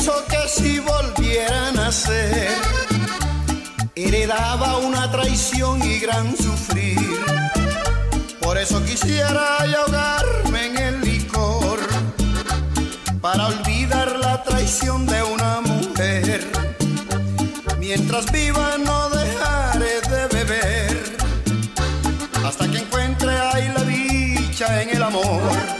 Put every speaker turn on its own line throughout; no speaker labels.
pienso que si volviera a nacer, heredaba una traición y gran sufrir. Por eso quisiera ahogarme en el licor, para olvidar la traición de una mujer. Mientras viva no dejaré de beber, hasta que encuentre ahí la dicha en el amor.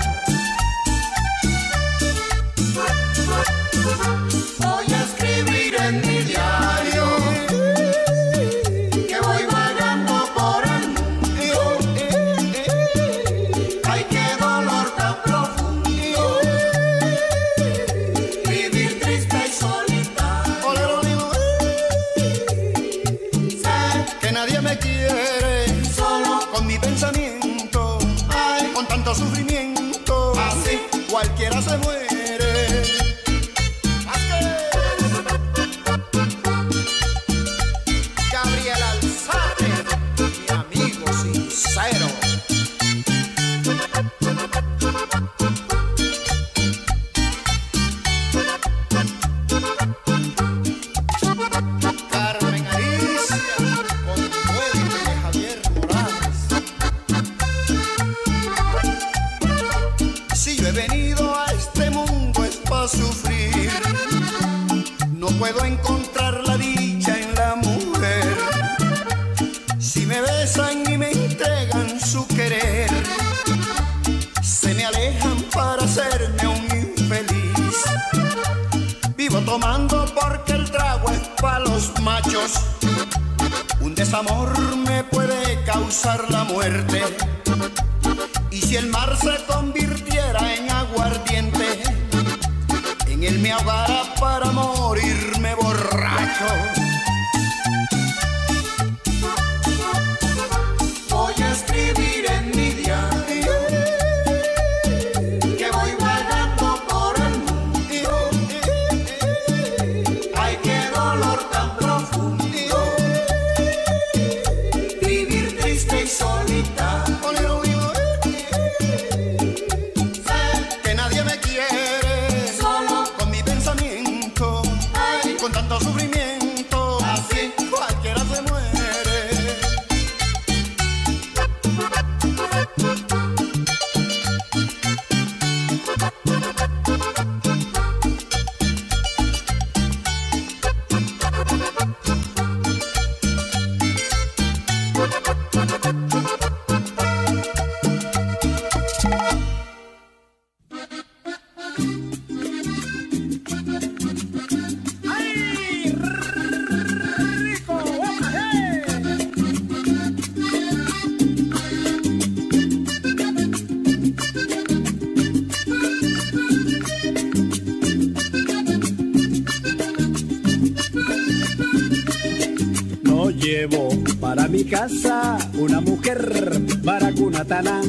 casa una mujer baracunatana,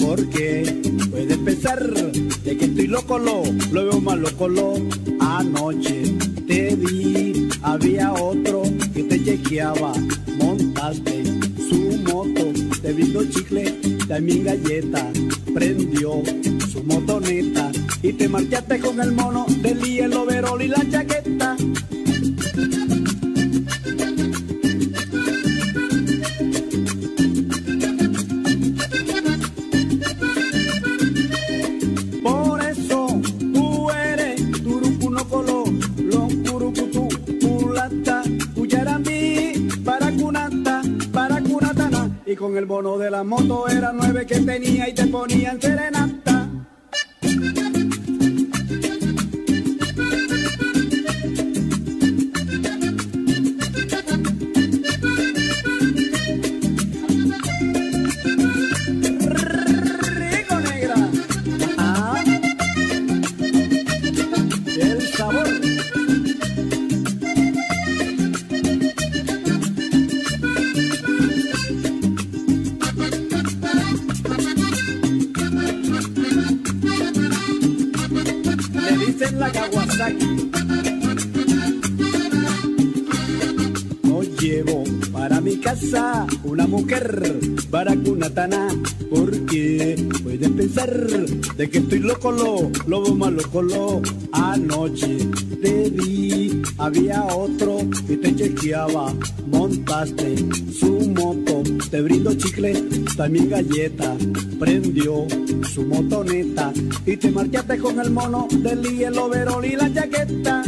porque puedes pensar de que estoy loco, lo, lo veo más loco, lo. Anoche te vi, había otro que te chequeaba, montaste su moto, te vino chicle, también galleta, prendió su motoneta y te marchaste con el mono. patana, porque puedes pensar de que estoy loco, lo, lobo más loco, lo. Anoche te vi, había otro que te chequeaba, montaste su moto, te brindo chicle, también galleta, prendió su motoneta y te marchaste con el mono del hielo, verol y la chaqueta.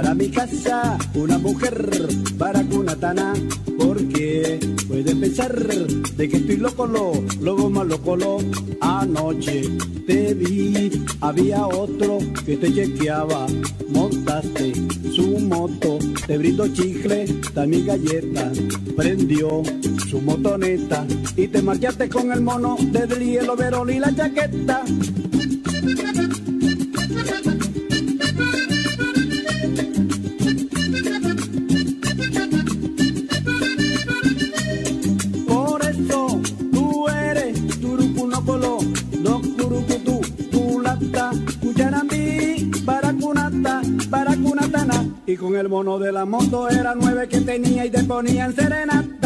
Para mi casa una mujer para cunatana, porque puede pensar de que estoy loco, lo, luego más loco, lo. Anoche te vi, había otro que te chequeaba, montaste su moto, te brindo chicle, también galleta, prendió su motoneta y te marchaste con el mono del hielo, verón y la chaqueta. Con el mono de la moto era nueve que tenía y te ponían serenata.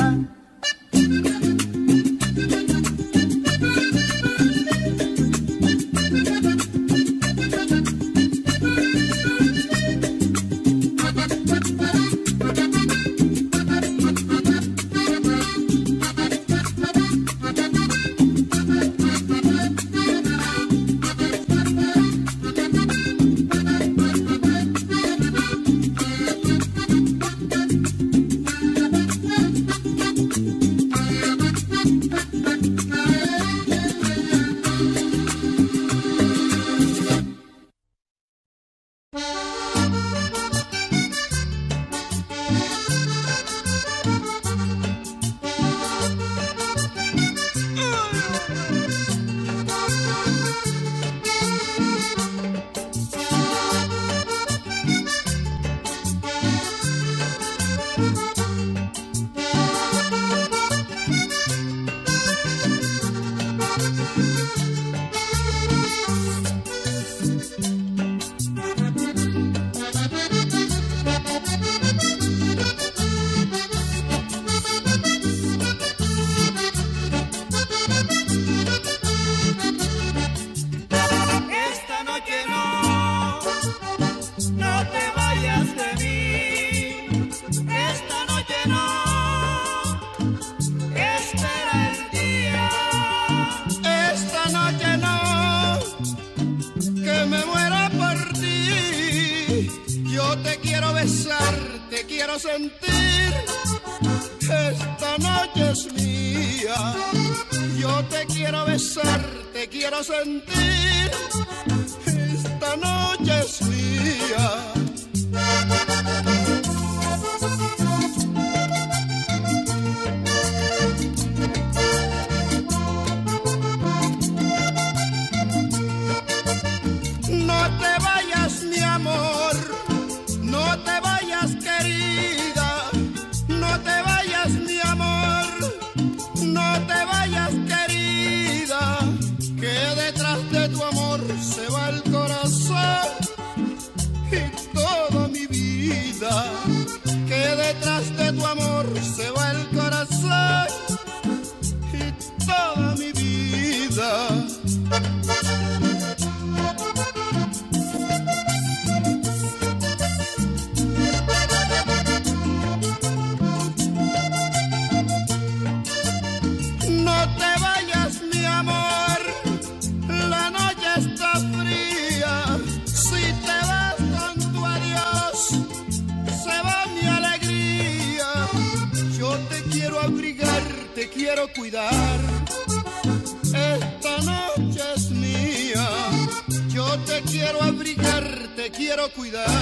Quiero cuidar.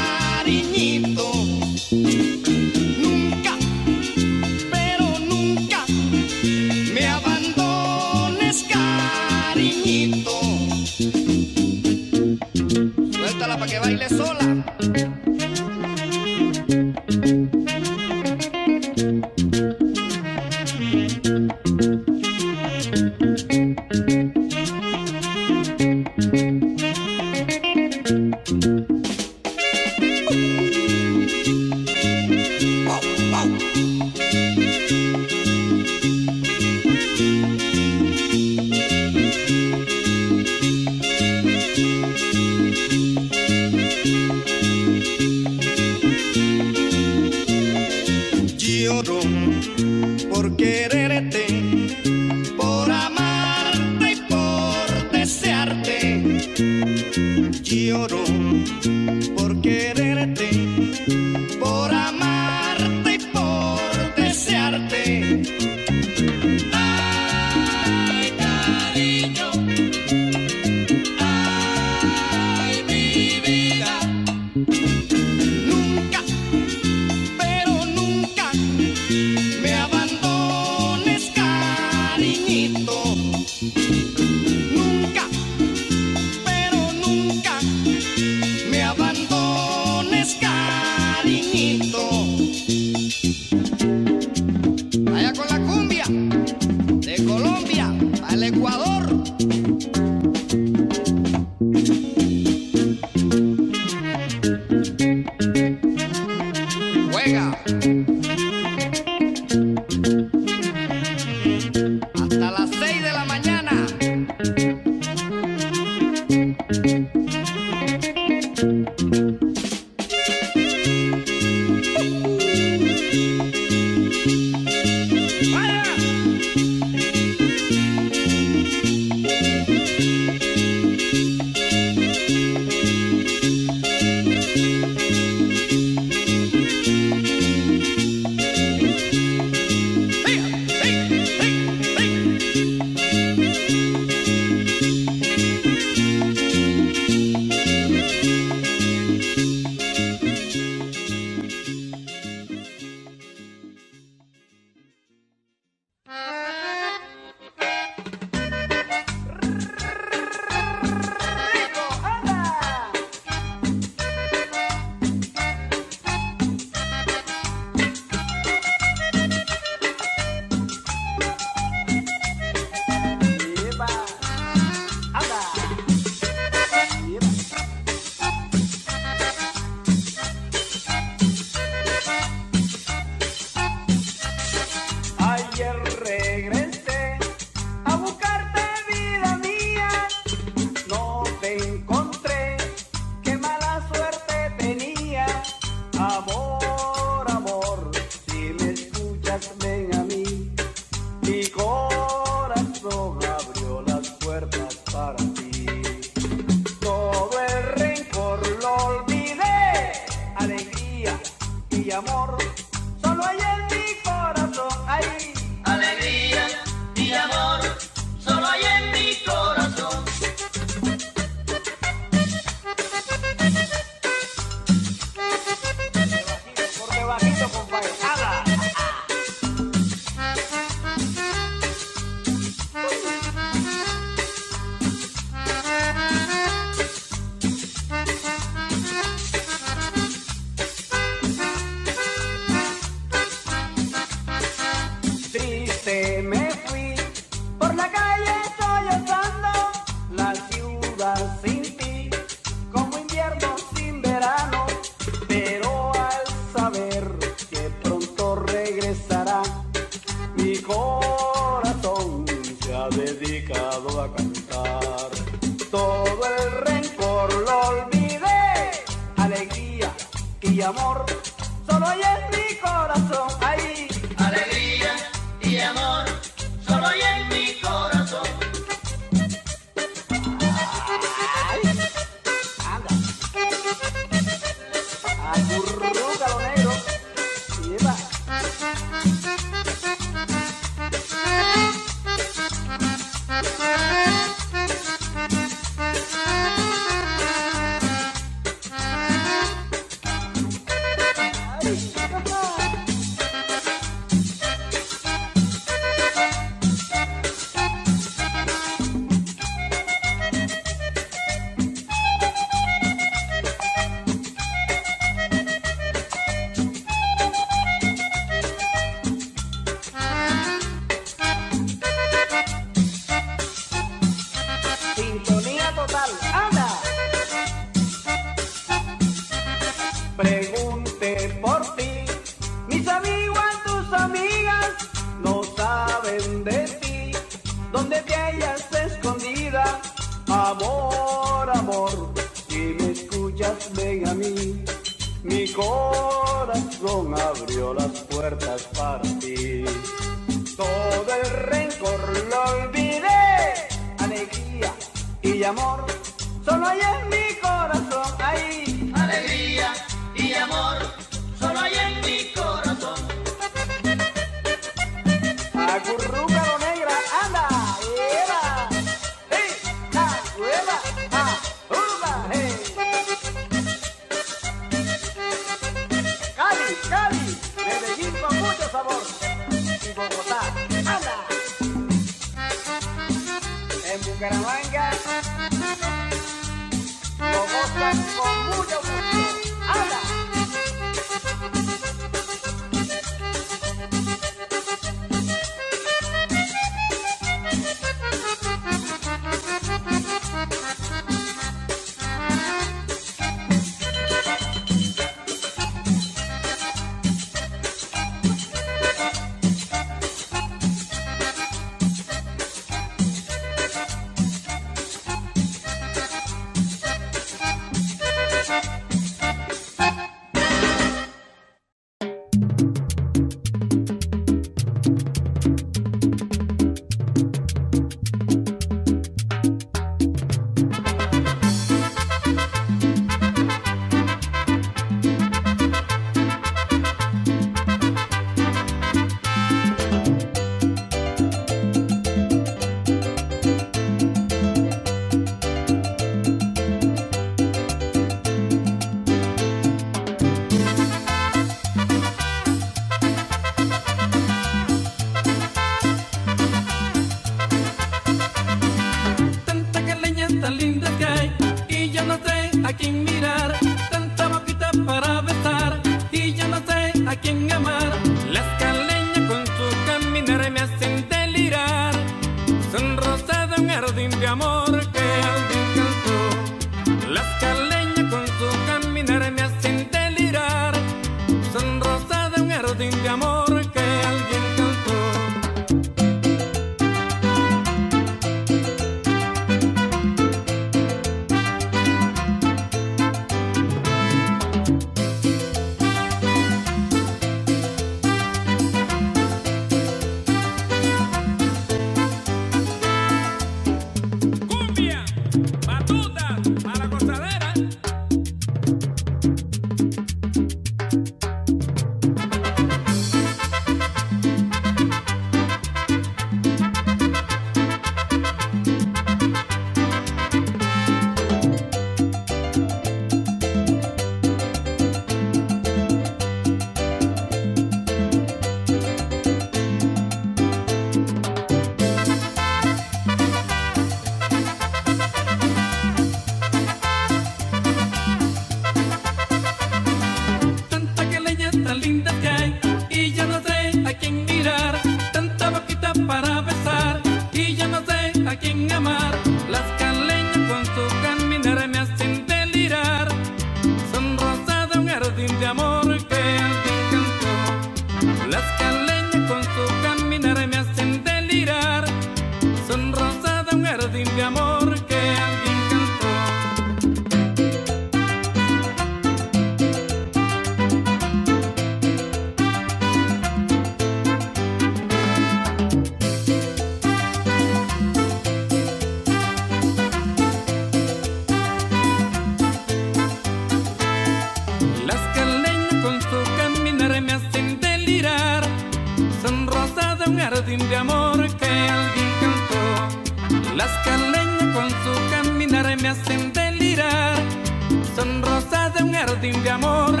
Jardín de amor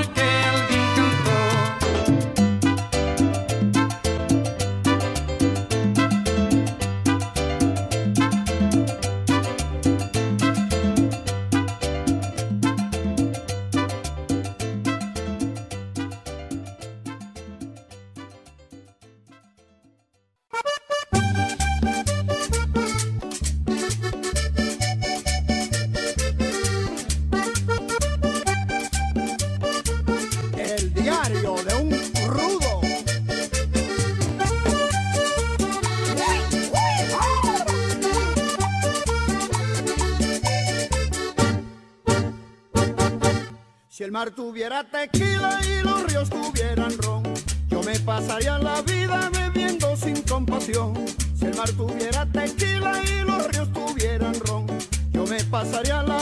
el mar tuviera tequila y los ríos tuvieran ron, yo me pasaría la vida bebiendo sin compasión. Si el mar tuviera tequila y los ríos tuvieran ron, yo me pasaría la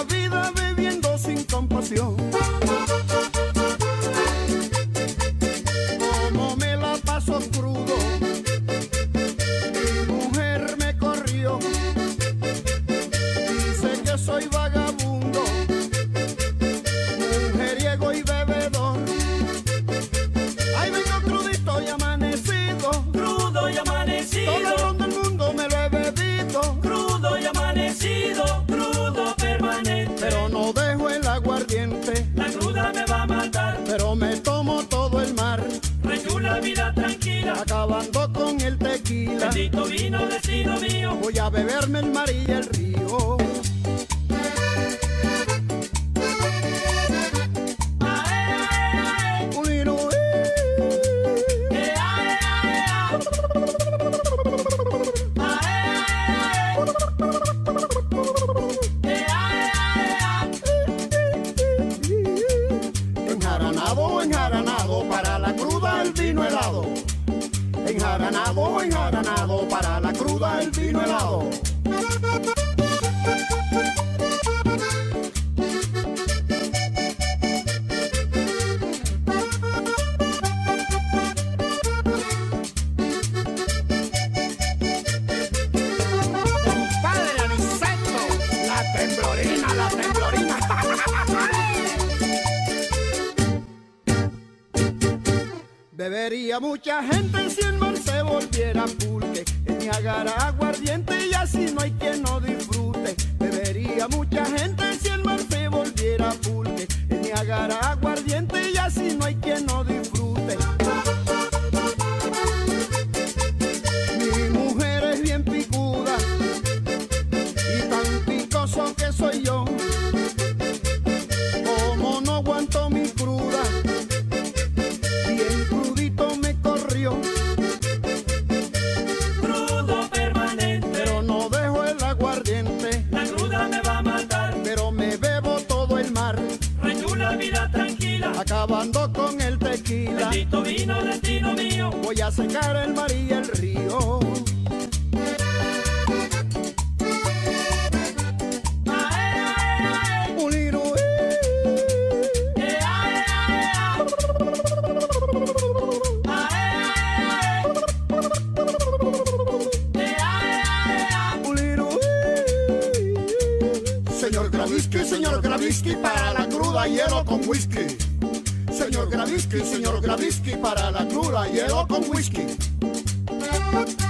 el mar y el río. Señor Gravisky, señor Gravisky, para la cruda hielo con whisky señor Gravisky, señor Gravisky, para la cruda, hielo con whisky.
Thank you.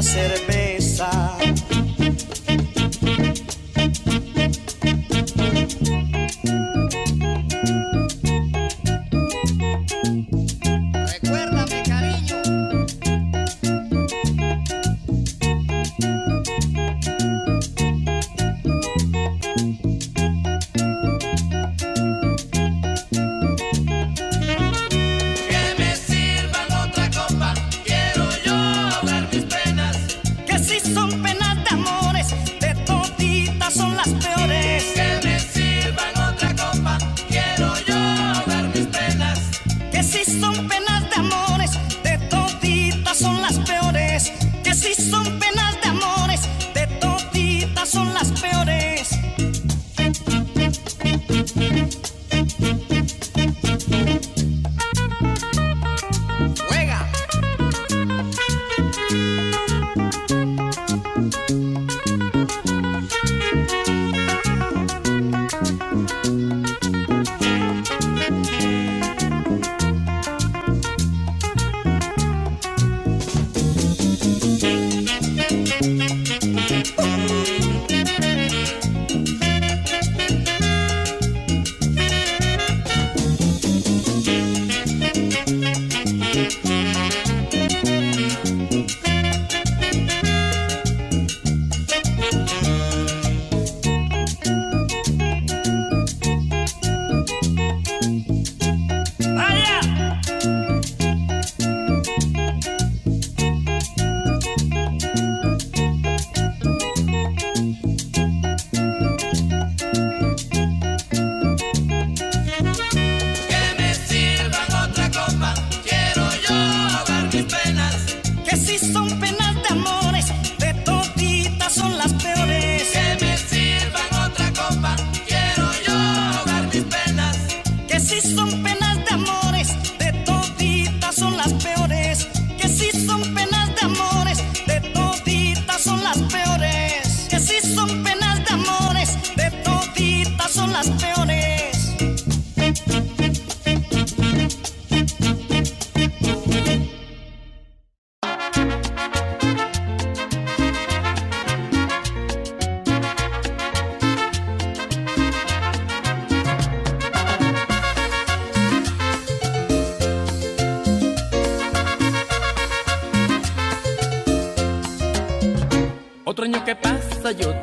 Una rica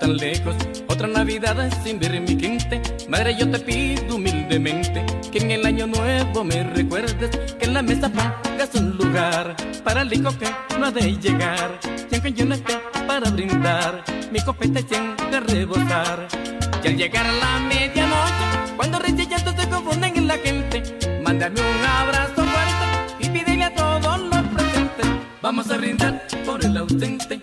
tan lejos, otra Navidad sin ver mi gente. Madre, yo te pido humildemente que en el año nuevo me recuerdes que en la mesa pongas un lugar para el hijo que no ha de llegar. Y aunque yo no esté para brindar, mi copeta siempre a rebosar. Y al llegar a la medianoche, cuando llanto se confunden en la gente, mándame un abrazo fuerte y pídele a todos los presentes. Vamos a brindar por el ausente,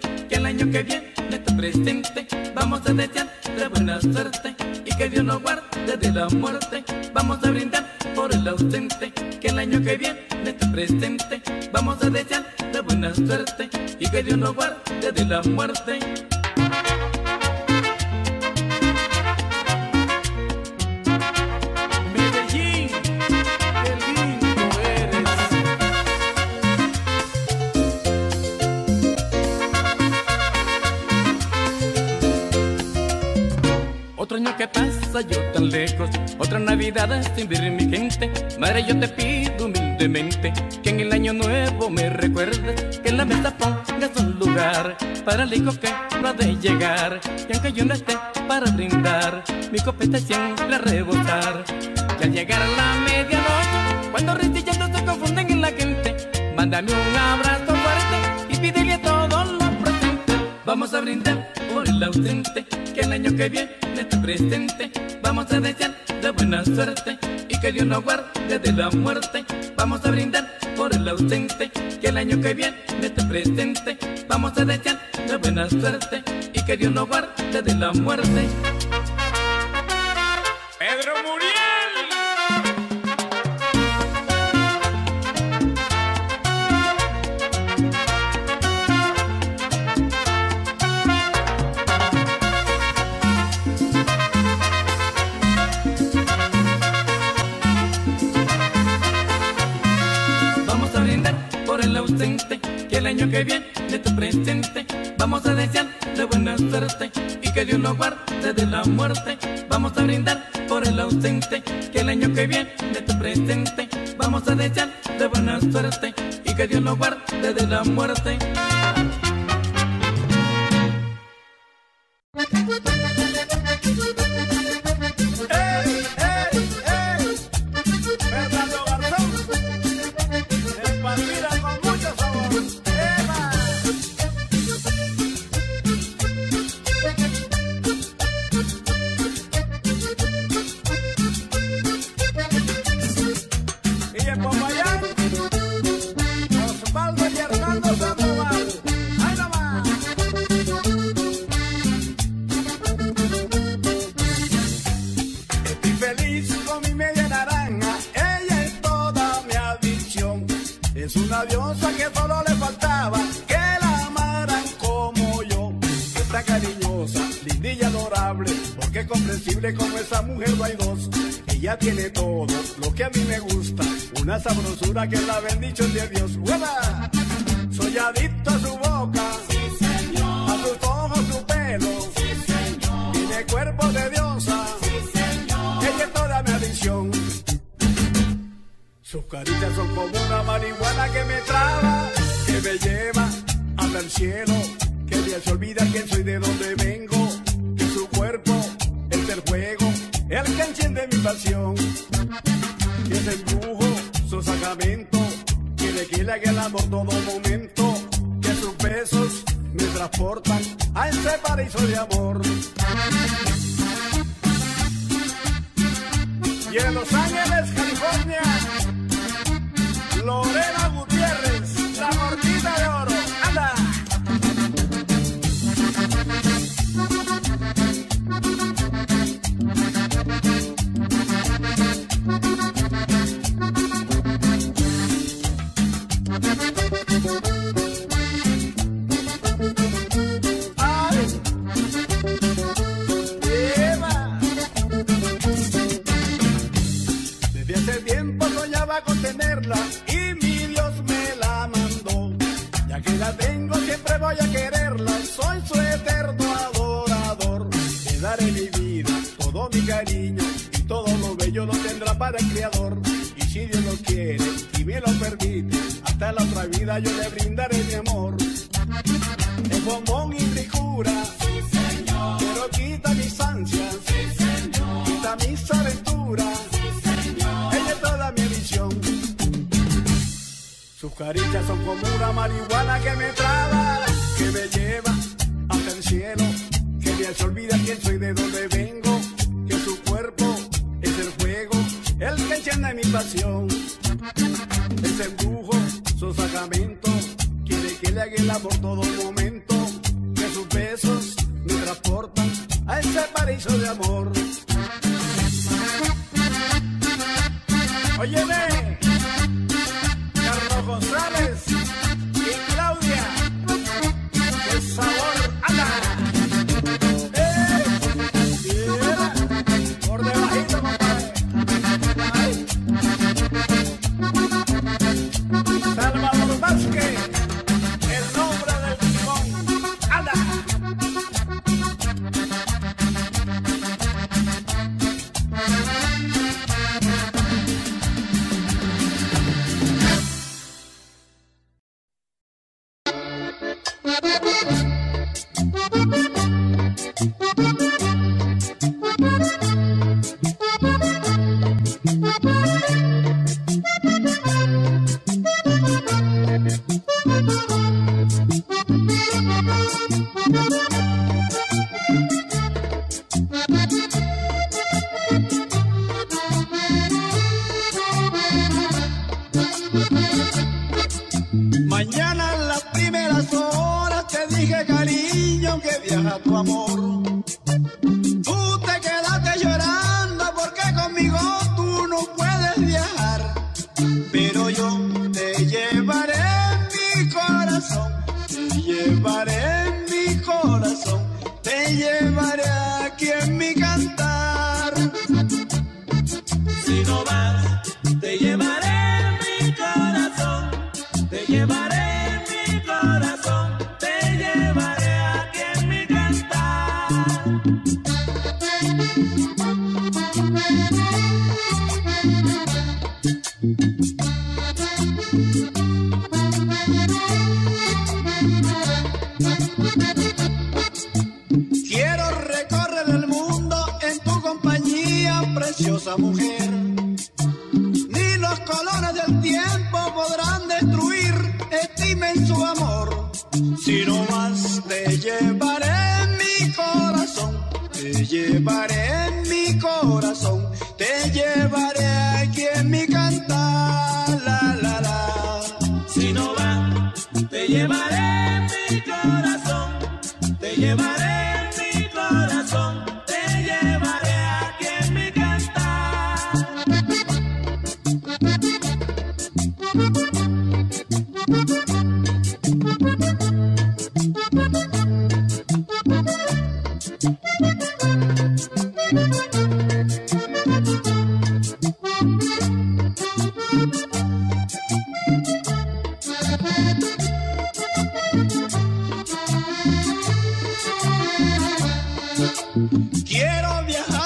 suerte y que Dios nos guarde de la muerte. Vamos a brindar por el ausente, que el año que viene está presente. Vamos a desear de buena suerte y que Dios nos guarde de la muerte. Navidad extender mi gente. Madre, yo te pido humildemente que en el año nuevo me recuerdes que en la mesa pongas un lugar para el hijo que no ha de llegar. Y aunque yo no esté para brindar, mi copeta siempre a rebotar. Y al llegar a la medianoche, cuando ristillas se confunden en la gente, mándame un abrazo fuerte y pídele a todos los presentes.
Vamos a brindar por el ausente, que el año que viene esté presente. Vamos a desear buena suerte y que Dios nos guarde de la muerte. Vamos a brindar por el ausente, que el año que viene esté presente. Vamos a desear la buena suerte y que Dios nos guarde de la muerte. Pedro Muriel. que bien de tu presente. Vamos a desear de buena suerte y que Dios nos guarde de la muerte. Vamos a brindar por el ausente, que el año que viene de tu presente. Vamos a desear de buena suerte y que Dios nos guarde de la muerte.
iguana que me traba, que me lleva hasta el cielo, que me hace olvidar quién soy, de dónde vengo, que su cuerpo es el fuego, el que llena mi pasión. Es embrujo, su sacramento, quiere que le haga el amor todo momento, que sus besos me transportan a ese paraíso de amor. Óyeme.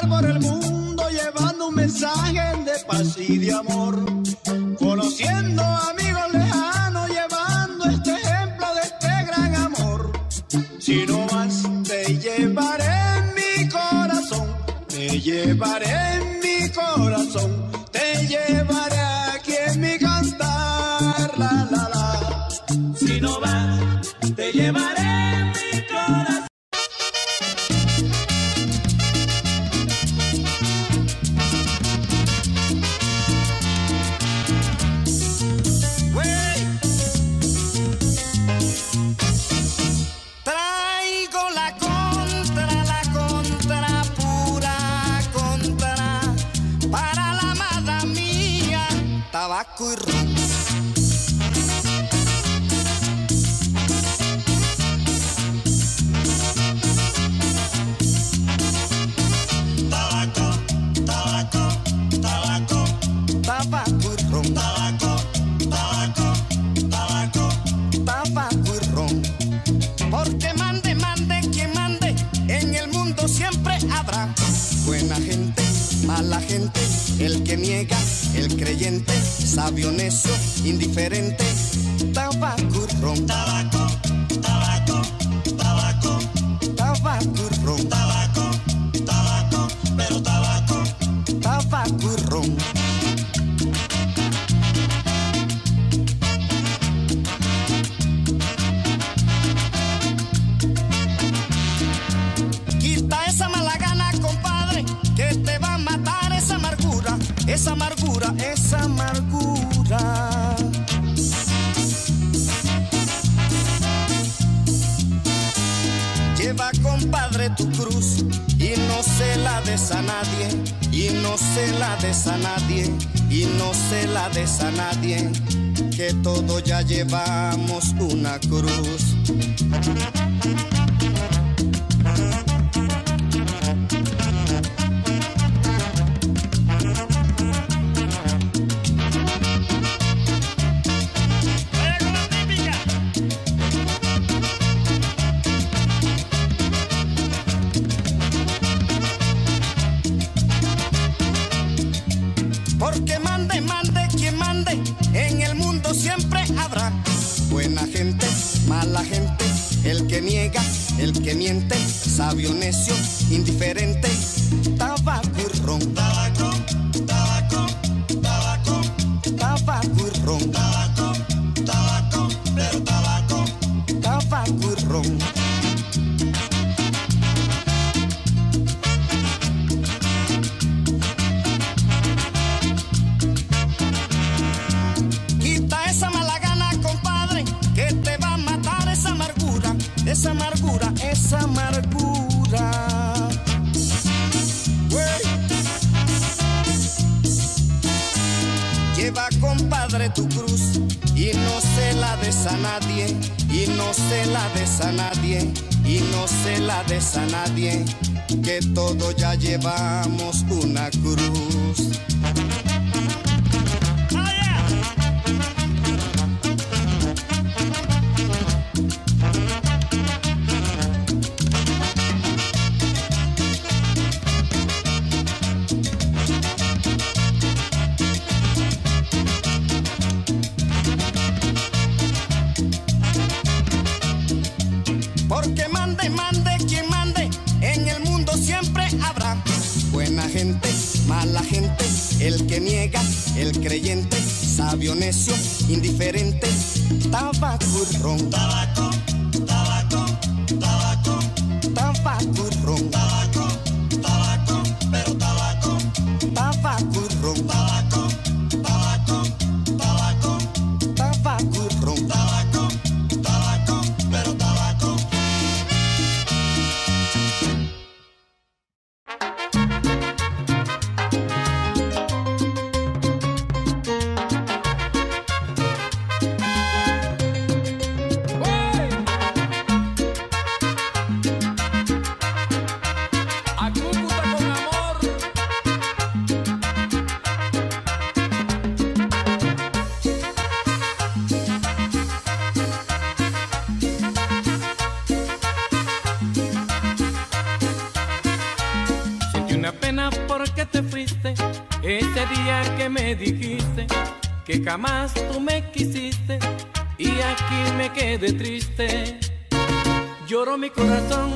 por el
mundo llevando un mensaje de paz y de amor, conociendo amigos lejanos, llevando este ejemplo de este gran amor. Si no más te llevaré en mi corazón, te llevaré en mi corazón.
se la des a nadie, y no se la des a nadie, y no se la des a nadie, que todos ya llevamos una cruz.
bate por pronto. Jamás tú me quisiste y aquí me quedé triste. lloro mi corazón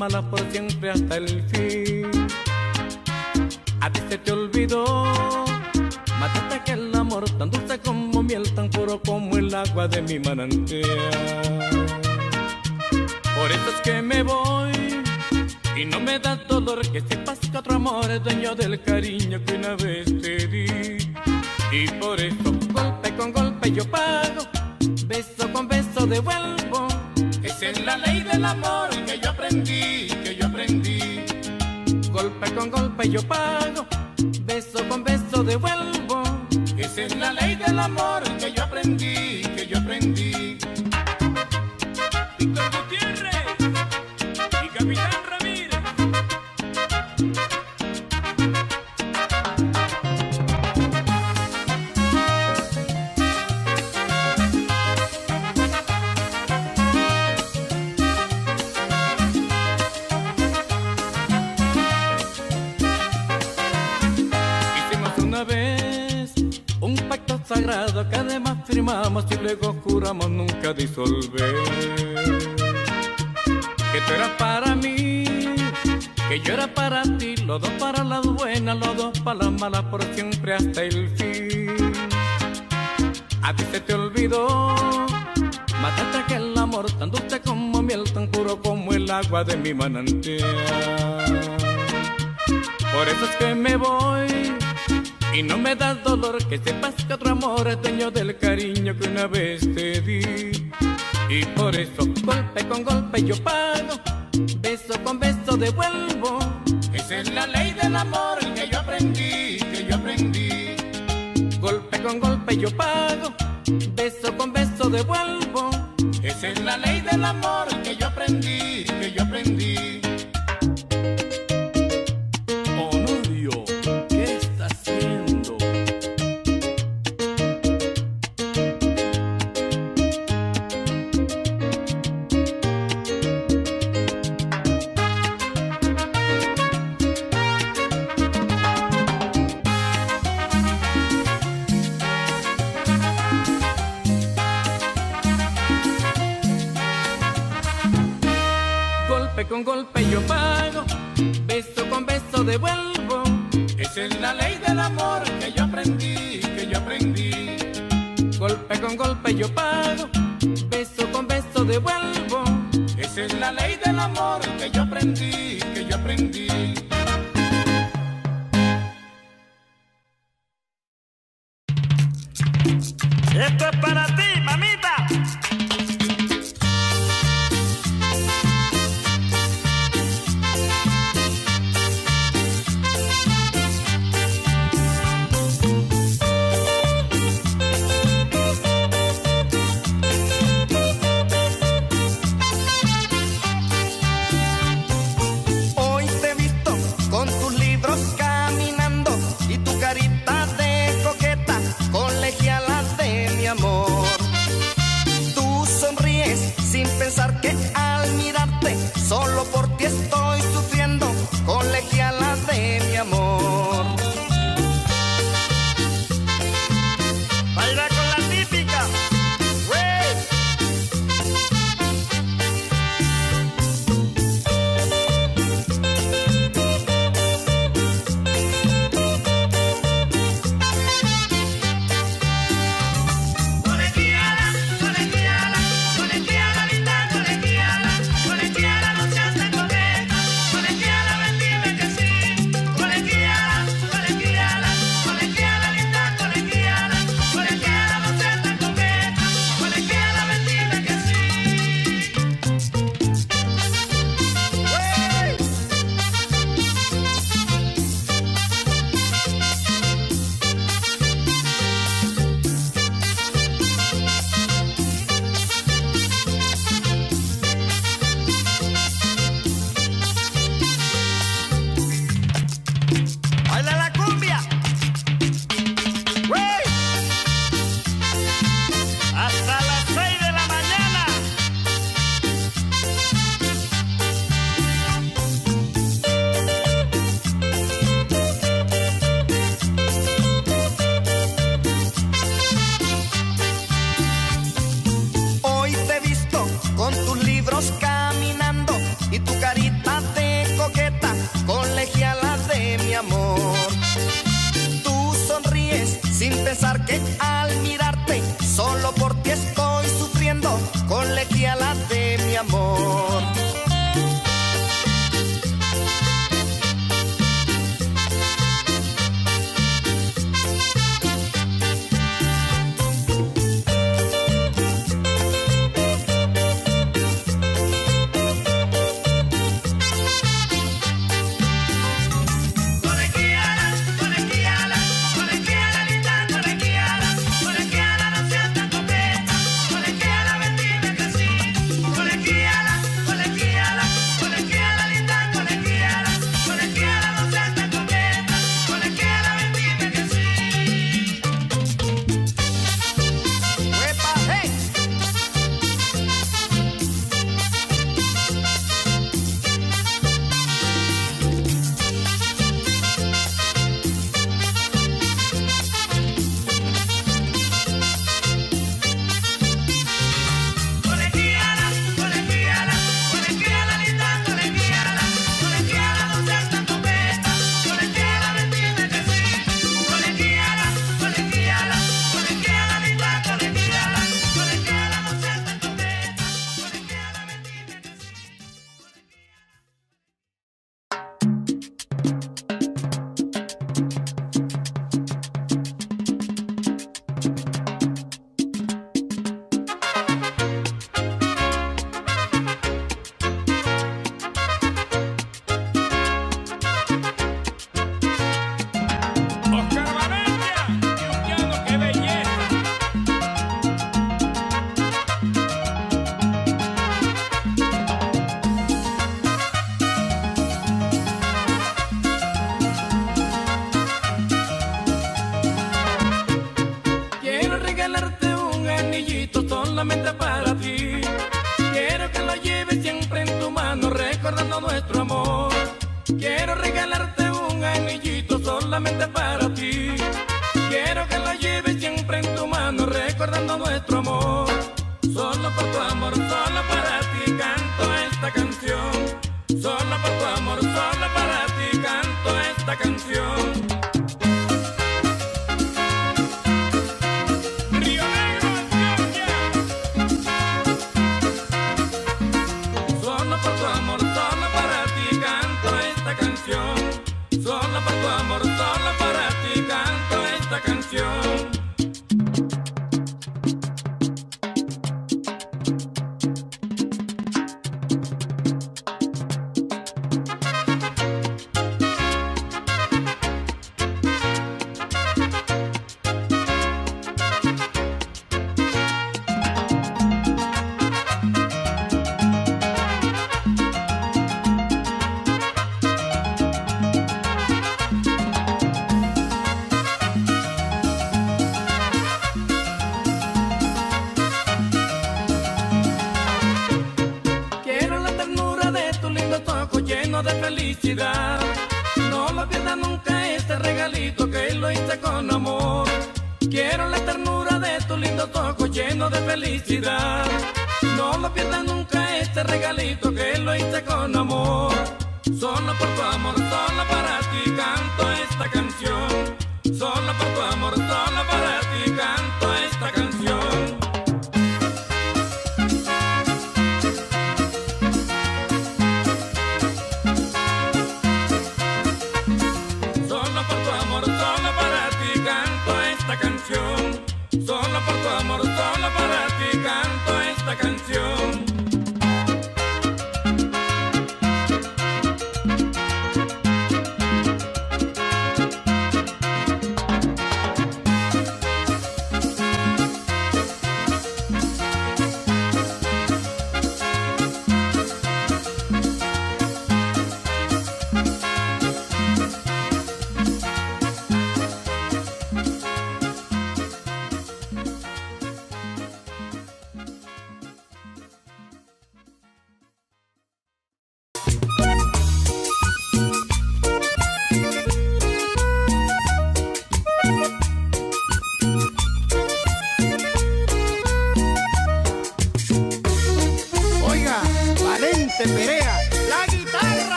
malas, por siempre hasta el fin. Que además firmamos y luego juramos nunca disolver. Que tú eras para mí, que yo era para ti, los dos para las buenas, los dos para las malas, por siempre hasta el fin. A ti se te olvidó, mataste aquel amor tan dulce como miel, tan puro como el agua de mi manantial. Por eso es que me voy y no me da dolor que sepas que otro amor es dueño del cariño que una vez te di. Y por eso golpe con golpe yo pago, beso con beso devuelvo. Esa es la ley del amor que yo aprendí, que yo aprendí. Golpe con golpe yo pago, beso con beso devuelvo. Esa es la ley del amor que yo aprendí, que yo aprendí. Con golpe yo pago, beso con beso devuelvo. Esa es la ley del amor que yo aprendí, que yo aprendí. Golpe con golpe yo pago, beso con beso devuelvo. Esa es la ley del amor que yo aprendí, que yo aprendí.
Esto
es
para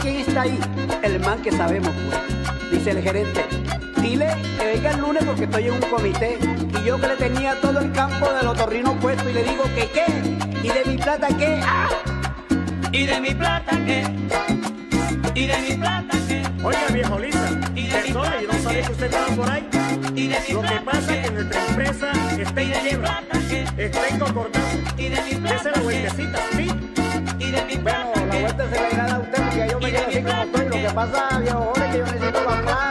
Quién está ahí? El man que sabemos, pues. Dice el gerente, dile que venga el lunes porque estoy en un comité y yo que le tenía todo el campo de los torrinos puesto y le digo que qué, y de mi plata qué, ¡Ah!
y de mi plata qué, y de mi plata qué.
Oiga viejo Lisa, perdone, yo no sabía que usted estaba por ahí.
¿Y de mi
Lo que pasa es que nuestra empresa está en quiebra, está en concordancia, dese la vueltecita, ¿sí?
Y de mi plata,
lo que pasa, viejo, es que yo necesito
papá.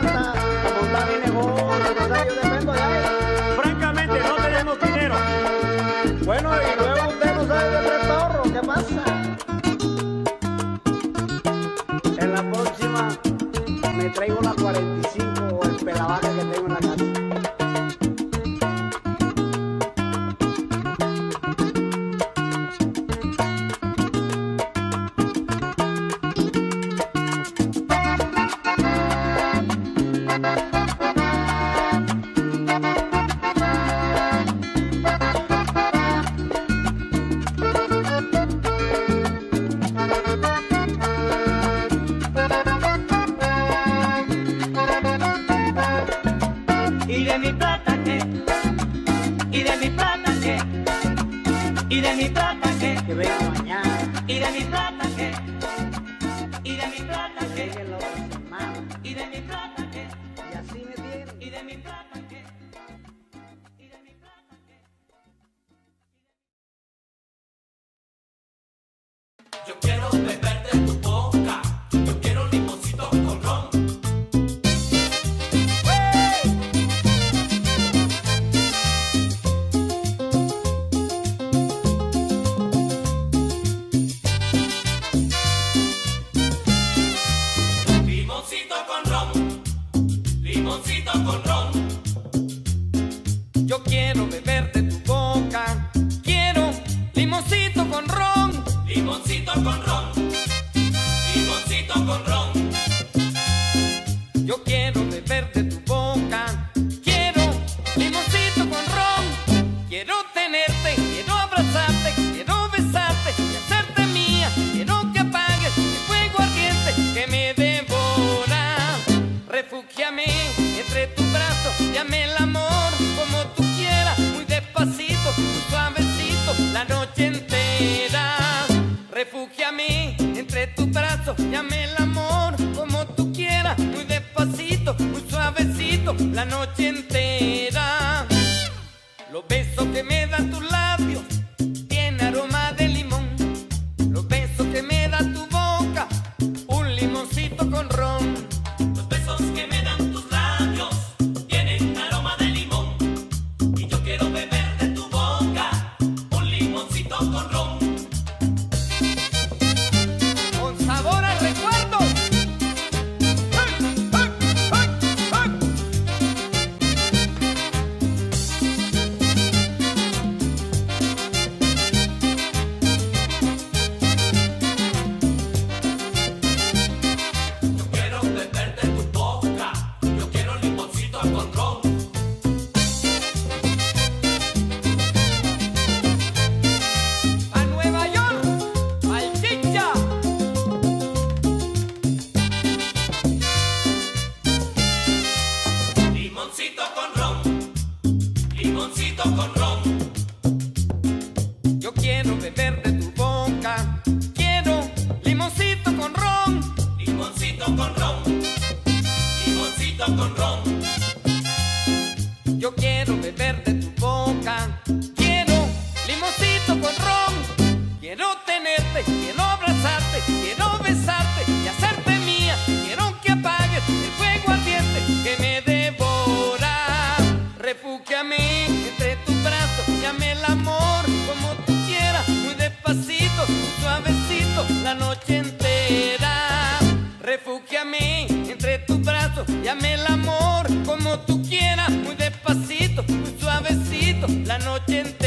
abrazo y el
amor como tú quieras, muy despacito, muy suavecito, la noche entera.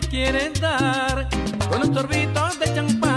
le quieren dar con los sorbitos de champán.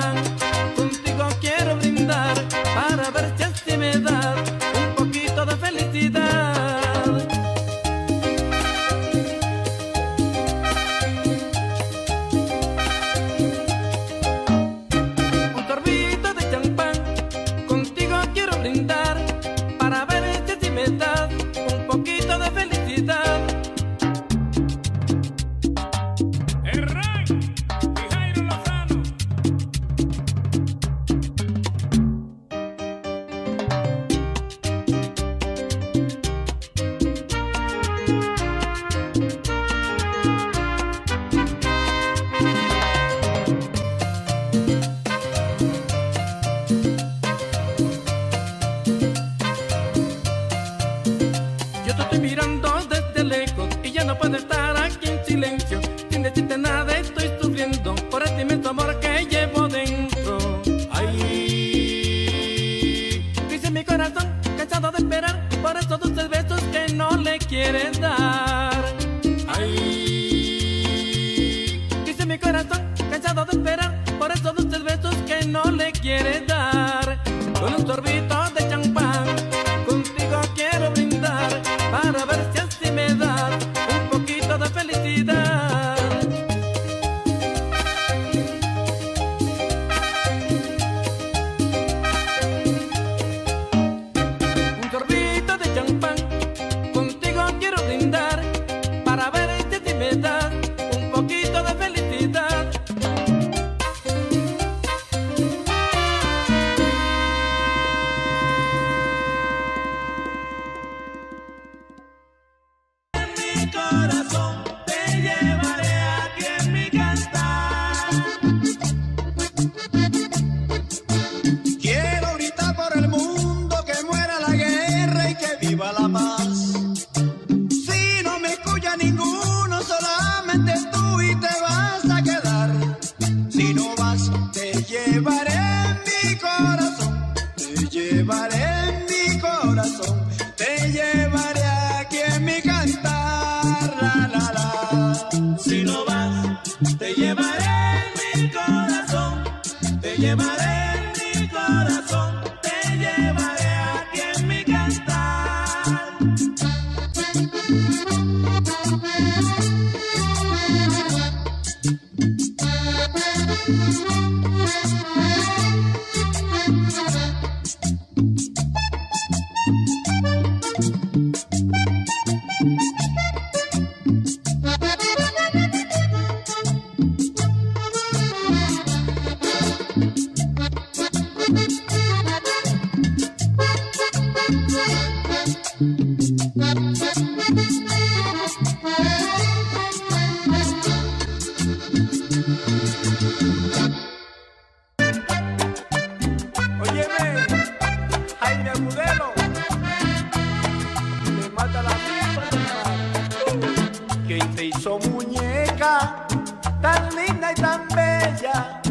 tan linda y tan bella,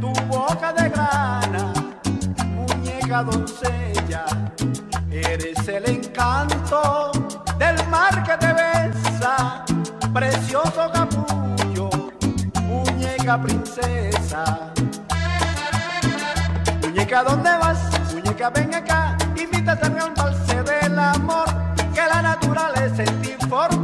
tu boca de grana, muñeca doncella, eres el encanto del mar que te besa, precioso capullo, muñeca princesa. Muñeca, ¿dónde vas? Muñeca, ven acá, invita a un balse del amor, que la naturaleza en ti
forma.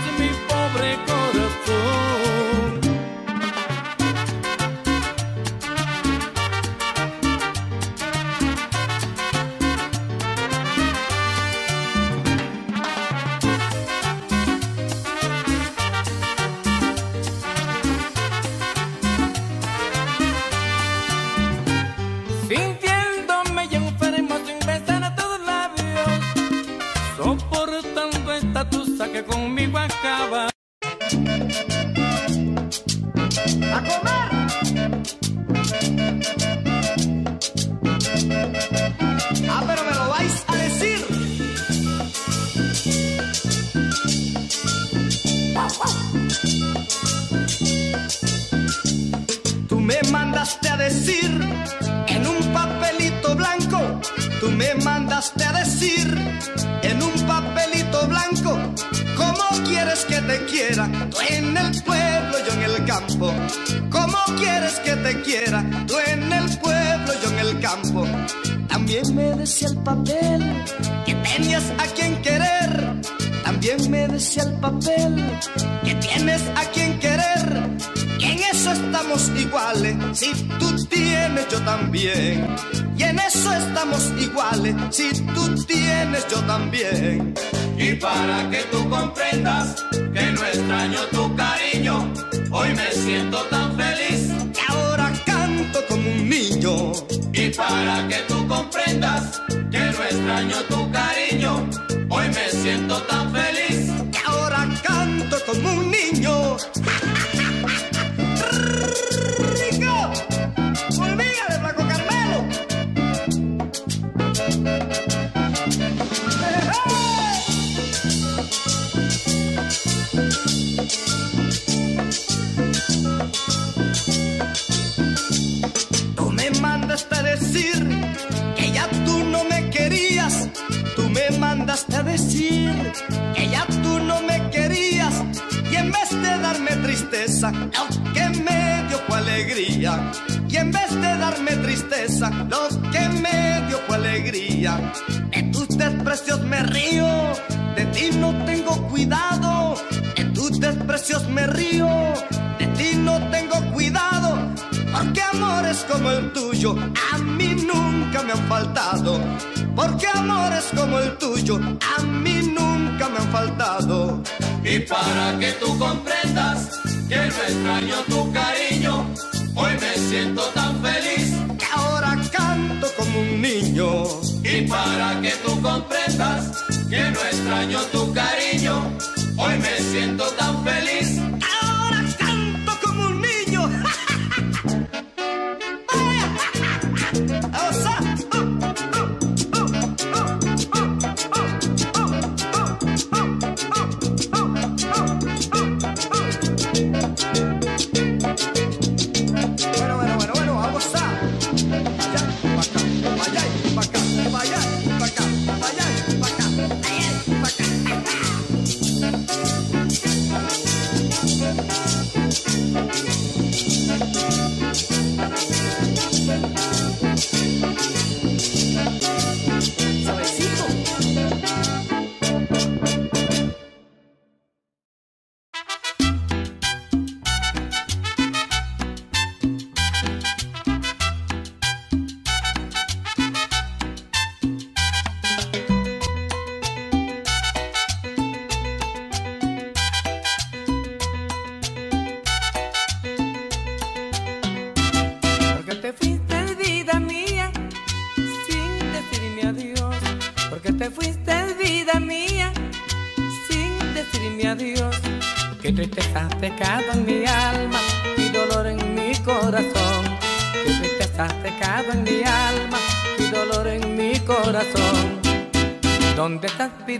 Desprecios mi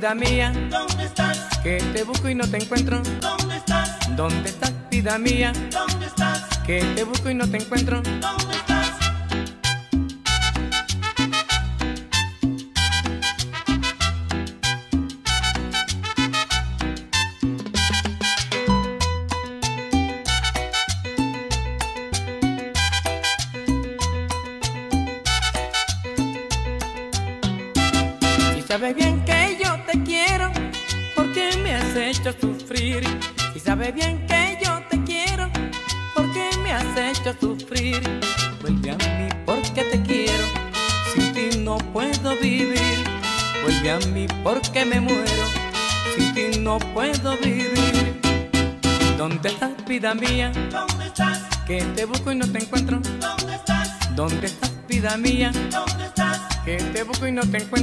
vida mía?
¿Dónde estás?
Que te busco y no te encuentro.
¿Dónde estás?
¿Dónde estás, vida mía?
¿Dónde estás?
Que te busco y no te encuentro.
¿Dónde
qué busco y no te encuentro.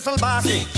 salvaje. Sí.